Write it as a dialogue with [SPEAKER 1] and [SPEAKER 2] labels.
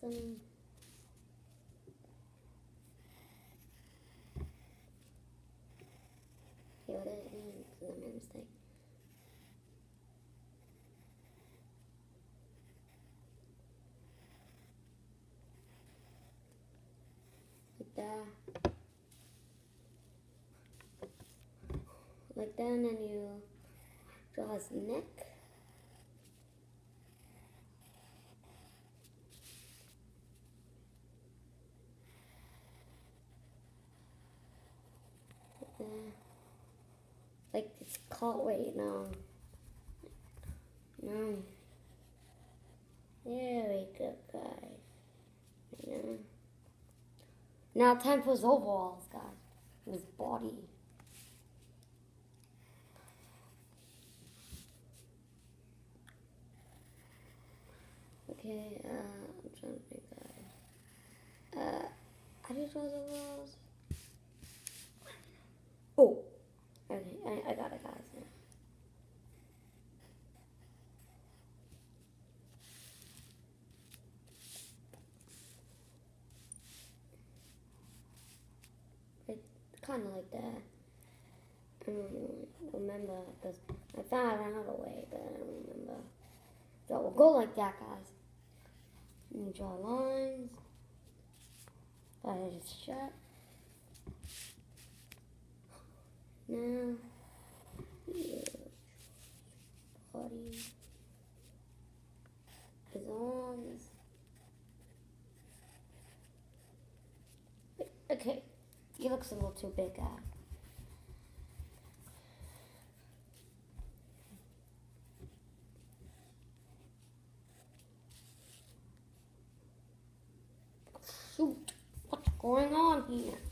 [SPEAKER 1] some. Okay, what did mistake. Like that. Like that, and then you draw his neck. Like. It's called. Wait, no. No. There we go, guys. Yeah. Now time for his overalls, guys. His body. Okay, uh, I'm trying to think. Uh, uh, how do you draw his overalls? Okay, I, I got it, guys. It's kind of like that. I don't remember because I found out a way, but I don't remember. So we'll go like that, guys. And draw lines. That is shut. Now, body, arms. Okay, he looks a little too big, guy. Shoot, what's going on here?